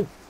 Ooh.